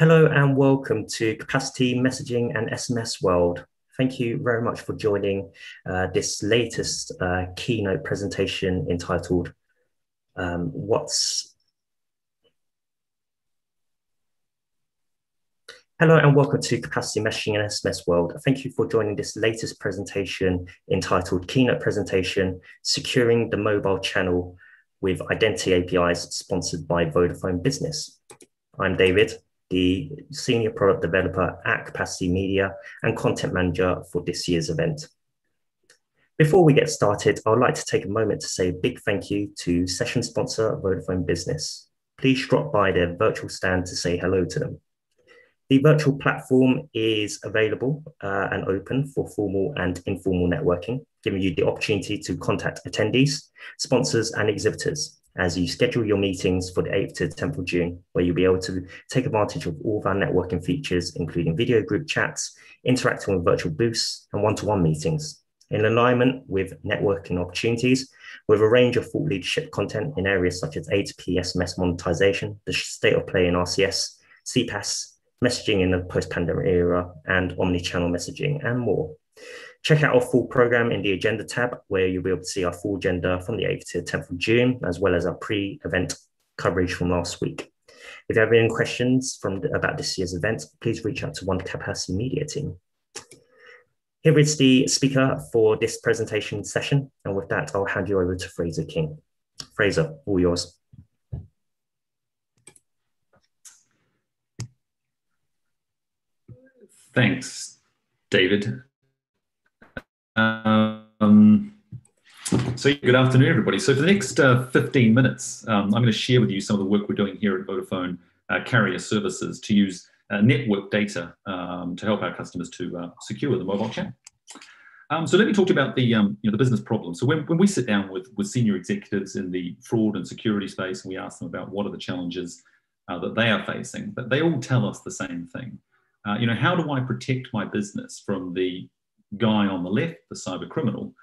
Hello and welcome to Capacity Messaging and SMS World. Thank you very much for joining uh, this latest uh, keynote presentation entitled um, What's Hello and welcome to Capacity Messaging and SMS World. Thank you for joining this latest presentation entitled Keynote Presentation Securing the Mobile Channel with Identity APIs, sponsored by Vodafone Business. I'm David, the Senior Product Developer at Capacity Media and Content Manager for this year's event. Before we get started, I would like to take a moment to say a big thank you to session sponsor Vodafone Business. Please drop by their virtual stand to say hello to them. The virtual platform is available uh, and open for formal and informal networking, giving you the opportunity to contact attendees, sponsors, and exhibitors as you schedule your meetings for the 8th to 10th of June, where you'll be able to take advantage of all of our networking features, including video group chats, interacting with virtual booths, and one to one meetings. In alignment with networking opportunities, with a range of thought leadership content in areas such as A2P SMS monetization, the state of play in RCS, CPaaS, messaging in the post pandemic era, and omni channel messaging, and more. Check out our full program in the agenda tab, where you'll be able to see our full agenda from the 8th to the 10th of June, as well as our pre event coverage from last week. If you have any questions from the, about this year's event, please reach out to one capacity media team. Here is the speaker for this presentation session. And with that, I'll hand you over to Fraser King. Fraser, all yours. Thanks, David. Um, so good afternoon, everybody. So for the next uh, 15 minutes, um, I'm going to share with you some of the work we're doing here at Vodafone uh, Carrier Services to use uh, network data um, to help our customers to uh, secure the mobile channel. Um, so let me talk to you about the, um, you know, the business problem. So when, when we sit down with, with senior executives in the fraud and security space and we ask them about what are the challenges uh, that they are facing, but they all tell us the same thing. Uh, you know, how do I protect my business from the guy on the left, the cyber criminal,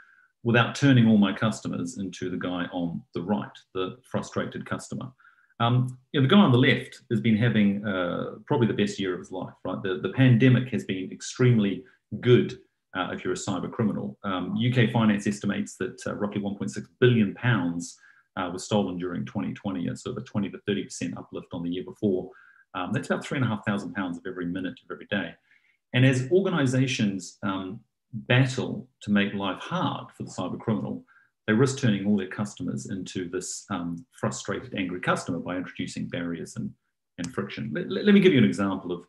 without turning all my customers into the guy on the right, the frustrated customer. Um, you know, the guy on the left has been having uh, probably the best year of his life, right? The, the pandemic has been extremely good uh, if you're a cyber criminal. Um, UK Finance estimates that uh, roughly 1.6 billion pounds uh, was stolen during 2020, and so a 20 to 30% uplift on the year before. Um, that's about three and a half thousand pounds of every minute of every day. And as organizations um, battle to make life hard for the cyber criminal, they risk turning all their customers into this um, frustrated, angry customer by introducing barriers and, and friction. Let, let, me give you an example of,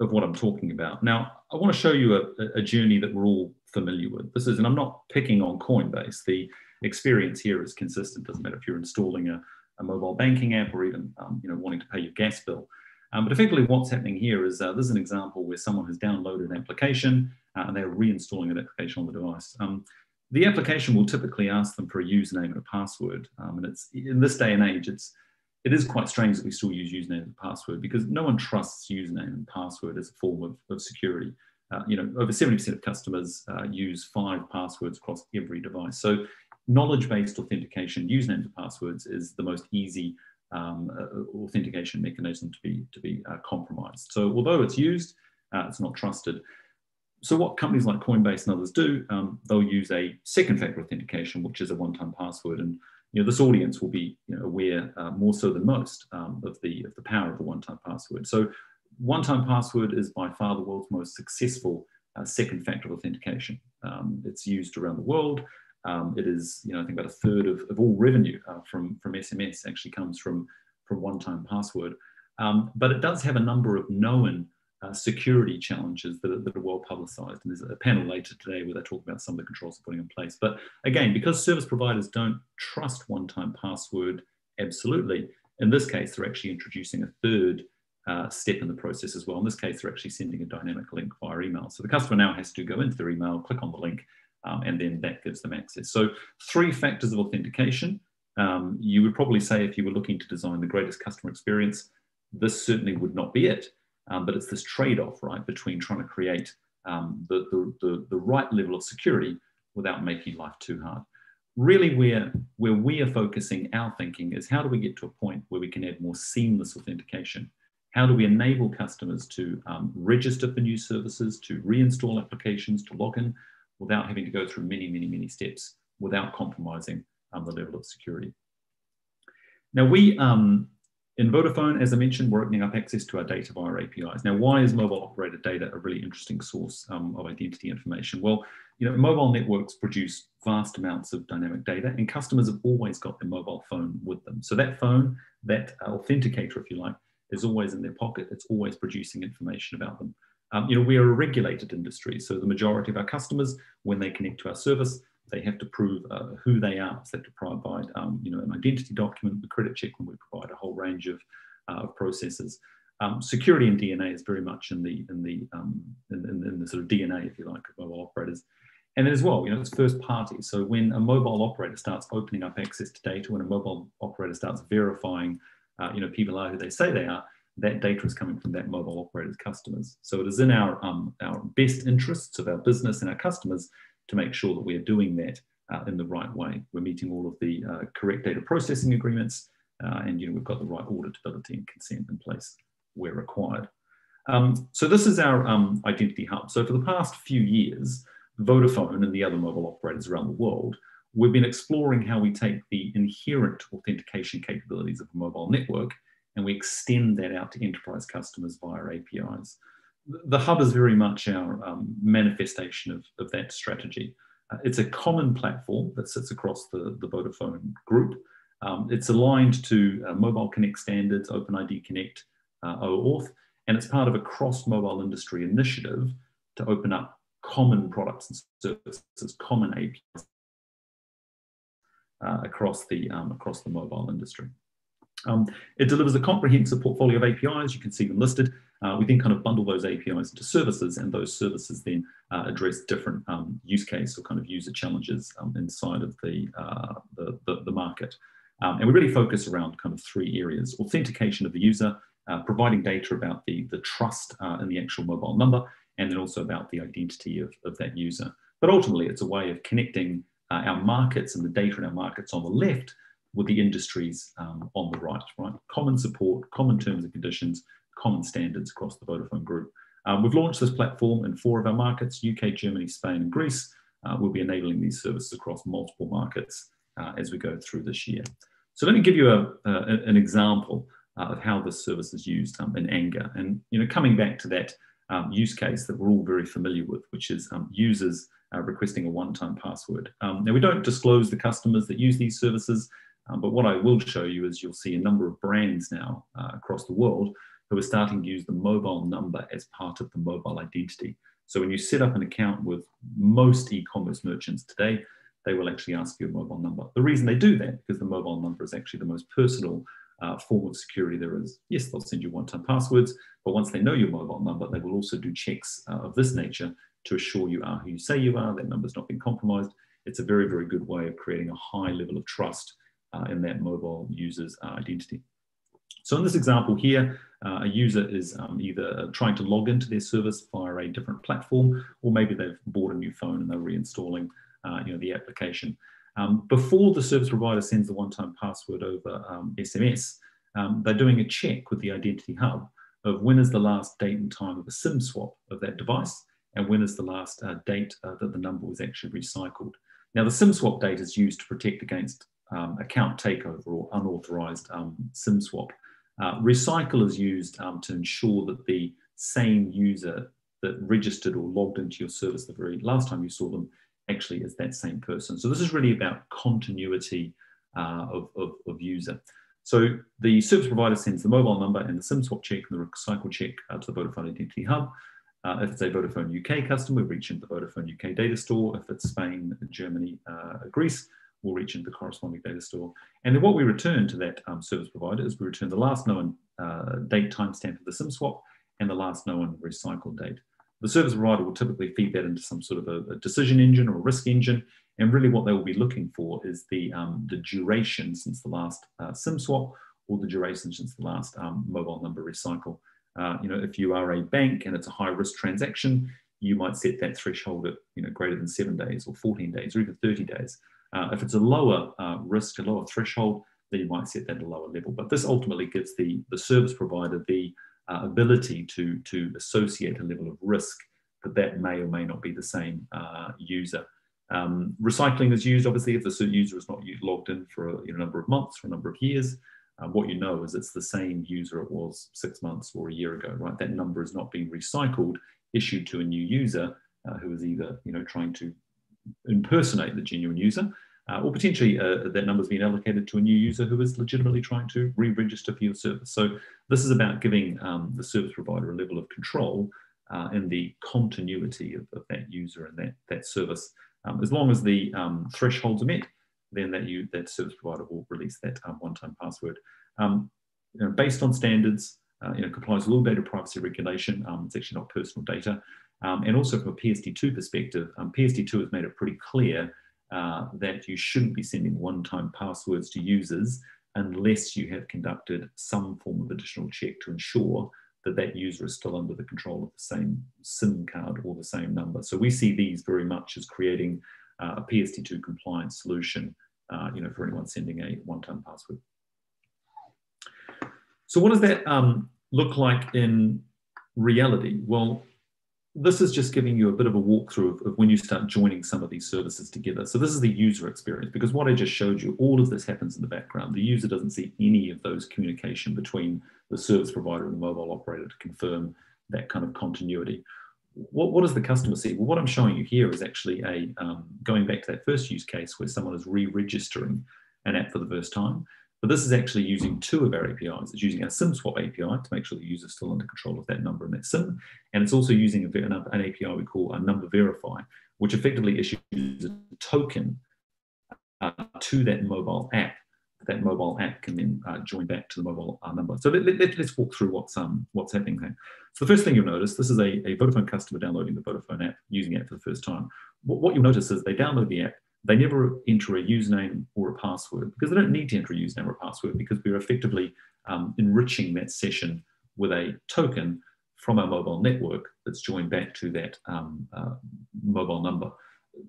of what I'm talking about. Now, I want to show you a, a journey that we're all familiar with. This is, and I'm not picking on Coinbase. The experience here is consistent. Doesn't matter if you're installing a, a mobile banking app or even um, you know wanting to pay your gas bill. Um, but effectively, what's happening here is uh, this is an example where someone has downloaded an application uh, and they're reinstalling that application on the device. Um, the application will typically ask them for a username and a password. Um, and it's in this day and age, it's it is quite strange that we still use username and password because no one trusts username and password as a form of, of security. Uh, you know, over 70% of customers uh, use five passwords across every device. So knowledge-based authentication, usernames and passwords is the most easy um, uh, authentication mechanism to be, to be uh, compromised. So although it's used, uh, it's not trusted so what companies like Coinbase and others do, um, they'll use a second factor authentication, which is a one-time password. And you know, this audience will be you know, aware uh, more so than most um, of, the, of the power of the one-time password. So one-time password is by far the world's most successful uh, second factor authentication. Um, it's used around the world. Um, it is, you know, I think about a third of, of all revenue uh, from, from SMS actually comes from, from one-time password. Um, but it does have a number of known uh, security challenges that are, that are well publicized. And there's a panel later today where they talk about some of the controls they're putting in place. But again, because service providers don't trust one-time password absolutely, in this case, they're actually introducing a third uh, step in the process as well. In this case, they're actually sending a dynamic link via email. So the customer now has to go into their email, click on the link, um, and then that gives them access. So three factors of authentication. Um, you would probably say if you were looking to design the greatest customer experience, this certainly would not be it. Um, but it's this trade-off, right, between trying to create um, the, the, the, the, right level of security without making life too hard. Really, where, where we are focusing our thinking is how do we get to a point where we can add more seamless authentication? How do we enable customers to um, register for new services, to reinstall applications, to log in without having to go through many, many, many steps without compromising um, the level of security? Now, we um, in Vodafone, as I mentioned, we're opening up access to our data via APIs. Now, why is mobile operator data a really interesting source um, of identity information? Well, you know, mobile networks produce vast amounts of dynamic data, and customers have always got their mobile phone with them. So that phone, that authenticator, if you like, is always in their pocket. It's always producing information about them. Um, you know, we are a regulated industry, so the majority of our customers, when they connect to our service, they have to prove uh, who they are. So they have to provide, um, you know, an identity document, the credit check, and we provide a whole range of, uh, processes. Um, security and DNA is very much in the in the um, in, in, the sort of DNA, if you like, of mobile operators. And as well, you know, it's first party. So when a mobile operator starts opening up access to data, when a mobile operator starts verifying, uh, you know, people are who they say they are, that data is coming from that mobile operator's customers. So it is in our um, our best interests of our business and our customers to make sure that we are doing that uh, in the right way. We're meeting all of the uh, correct data processing agreements, uh, and you know we've got the right auditability and consent in place where required. Um, so this is our um, identity hub. So for the past few years, Vodafone and the other mobile operators around the world, we've been exploring how we take the inherent authentication capabilities of a mobile network and we extend that out to enterprise customers via APIs the hub is very much our um, manifestation of, of that strategy. Uh, it's a common platform that sits across the, the Vodafone group. Um, it's aligned to uh, Mobile Connect standards, OpenID Connect, uh, OAuth, and it's part of a cross mobile industry initiative to open up common products and services, common APIs uh, across, the, um, across the mobile industry. Um, it delivers a comprehensive portfolio of APIs. You can see them listed. Uh, we then kind of bundle those APIs into services, and those services then uh, address different um, use case or kind of user challenges um, inside of the, uh, the, the, the, market. Um, and we really focus around kind of three areas authentication of the user, uh, providing data about the, the trust uh, in the actual mobile number, and then also about the identity of, of that user. But ultimately, it's a way of connecting our markets and the data in our markets on the left with the industries um, on the right, right? Common support, common terms and conditions, common standards across the Vodafone group. Um, we've launched this platform in four of our markets, UK, Germany, Spain, and Greece. Uh, we'll be enabling these services across multiple markets uh, as we go through this year. So let me give you a an example uh, of how this service is used um, in anger. And you know, coming back to that um, use case that we're all very familiar with, which is um, users uh, requesting a one-time password. Um, now we don't disclose the customers that use these services, um, but what I will show you is you'll see a number of brands now uh, across the world who are starting to use the mobile number as part of the mobile identity. So when you set up an account with most e-commerce merchants today, they will actually ask you a mobile number. The reason they do that, because the mobile number is actually the most personal uh, form of security there is. Yes, they'll send you one-time passwords, but once they know your mobile number, they will also do checks uh, of this nature to assure you are who you say you are, that number's not been compromised. It's a very, very good way of creating a high level of trust uh, in that mobile user's uh, identity. So in this example here, uh, a user is um, either trying to log into their service via a different platform, or maybe they've bought a new phone and they're reinstalling uh, you know, the application. Um, before the service provider sends the one-time password over um, SMS, um, they're doing a check with the Identity Hub of when is the last date and time of a SIM swap of that device, and when is the last uh, date uh, that the number was actually recycled. Now, the SIM swap date is used to protect against um, account takeover or unauthorized um, SIM swap. Uh, recycle is used um, to ensure that the same user that registered or logged into your service the very last time you saw them actually is that same person. So this is really about continuity uh, of, of, of, user. So the service provider sends the mobile number and the SIM swap check and the recycle check uh, to the Vodafone Identity Hub. Uh, if it's a Vodafone UK customer, we reach into the Vodafone UK data store. If it's Spain, Germany, uh, Greece, we'll reach into the corresponding data store. And then what we return to that um, service provider is we return the last known uh, date timestamp of the SIM swap and the last known recycle date. The service provider will typically feed that into some sort of a, a decision engine or a risk engine. And really what they will be looking for is the, um, the duration since the last uh, SIM swap or the duration since the last um, mobile number recycle. Uh, you know, if you are a bank and it's a high risk transaction, you might set that threshold at you know greater than seven days or 14 days or even 30 days. Uh, if it's a lower uh, risk, a lower threshold, then you might set that at a lower level. But this ultimately gives the, the service provider the, uh, ability to, to associate a level of risk that that may or may not be the same uh, user. Um, recycling is used, obviously, if the user is not logged in for a you know, number of months, for a number of years, uh, what you know is it's the same user it was six months or a year ago, right? That number is not being recycled, issued to a new user uh, who is either you know, trying to impersonate the genuine user, uh, or potentially uh, that number is being allocated to a new user who is legitimately trying to re-register for your service. So this is about giving um, the service provider a level of control uh, in the continuity of, of, that user and that, that service. Um, as long as the um, thresholds are met, then that, you, that service provider will release that um, one-time password. Um, you know, based on standards, uh, you know, complies with all data privacy regulation. Um, it's actually not personal data. And also from a PSD2 perspective, PSD2 has made it pretty clear uh, that you shouldn't be sending one-time passwords to users unless you have conducted some form of additional check to ensure that that user is still under the control of the same SIM card or the same number. So we see these very much as creating uh, a PSD2 compliant solution, uh, you know, for anyone sending a one-time password. So what does that um, look like in reality? Well, this is just giving you a bit of a walkthrough of, of, when you start joining some of these services together. So this is the user experience because what I just showed you, all of this happens in the background. The user doesn't see any of those communication between the service provider and the mobile operator to confirm that kind of continuity. What, what does the customer see? Well, what I'm showing you here is actually a, um, going back to that first use case where someone is re-registering an app for the first time. But this is actually using two of our APIs. It's using our SIM swap API to make sure the user is still under control of that number and that SIM. And it's also using an, an API we call a number verify, which effectively issues a token uh, to that mobile app. That mobile app can then uh, join back to the mobile uh, number. So let, us let, walk through what's um, what's happening there. So the first thing you'll notice, this is a, a Vodafone customer downloading the Vodafone app, using it for the first time. What, what you'll notice is they download the app, they never enter a username or a password because they don't need to enter a username or a password because we're effectively um, enriching that session with a token from our mobile network that's joined back to that um, uh, mobile number.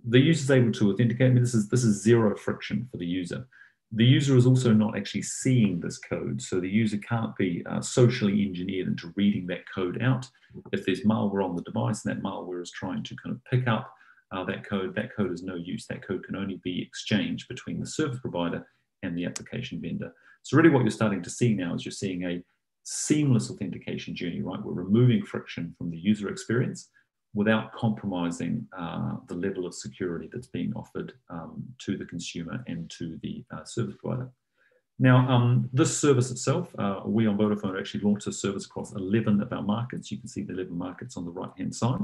The user is able to authenticate. I mean, this is this is zero friction for the user. The user is also not actually seeing this code, so the user can't be uh, socially engineered into reading that code out. If there's malware on the device and that malware is trying to kind of pick up uh, that code, that code is no use. That code can only be exchanged between the service provider and the application vendor. So really what you're starting to see now is you're seeing a seamless authentication journey, right? We're removing friction from the user experience without compromising uh, the level of security that's being offered um, to the consumer and to the uh, service provider. Now, um, this service itself, uh, we on Vodafone actually launched a service across 11 of our markets. You can see the 11 markets on the right-hand side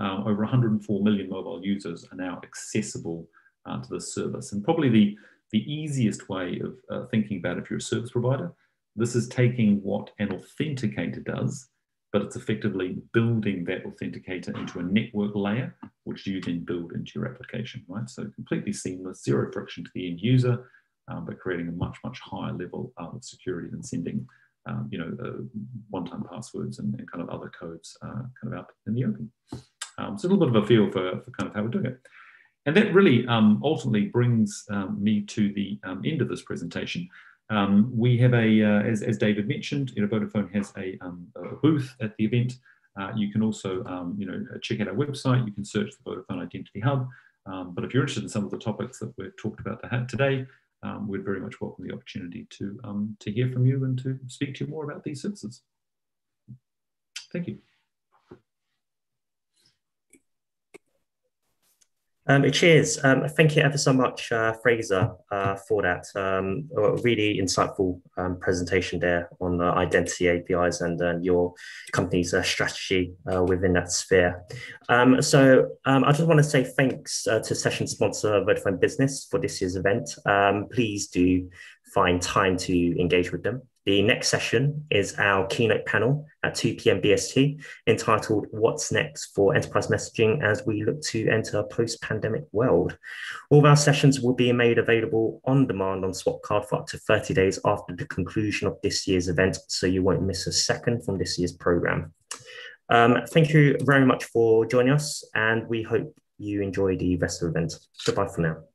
uh, over 104 million mobile users are now accessible uh, to this service. And probably the, the easiest way of uh, thinking about if you're a service provider, this is taking what an authenticator does, but it's effectively building that authenticator into a network layer, which you then build into your application, right? So completely seamless, zero friction to the end user, um, but creating a much, much higher level uh, of security than sending um, you know, uh, one-time passwords and, and, kind of other codes uh, kind of out in the open. Um, so a little bit of a feel for, for kind of how we're doing it. And that really um, ultimately brings um, me to the um, end of this presentation. Um, we have a, uh, as, as, David mentioned, you know, Vodafone has a, um, a booth at the event. Uh, you can also, you know, check out our website. You can search the Vodafone Identity Hub. but if you're interested in some of the topics that we've talked about today, we'd very much welcome the opportunity to, to hear from you and to speak to you more about these services. Thank you. Um, cheers. Um, thank you ever so much, uh, Fraser, uh, for that. Um, really insightful um, presentation there on uh, identity APIs and uh, your company's uh, strategy uh, within that sphere. Um, so um, I just want to say thanks to session sponsor Vodafone Business for this year's event. please do find time to engage with them. The next session is our keynote panel at 2 p.m. BST entitled What's Next for Enterprise Messaging as we look to enter a post pandemic world. All of our sessions will be made available on demand on Swapcard for up to 30 days after the conclusion of this year's event, so you won't miss a second from this year's program. Um, thank you very much for joining us, and we hope you enjoy the rest of the event. Goodbye for now.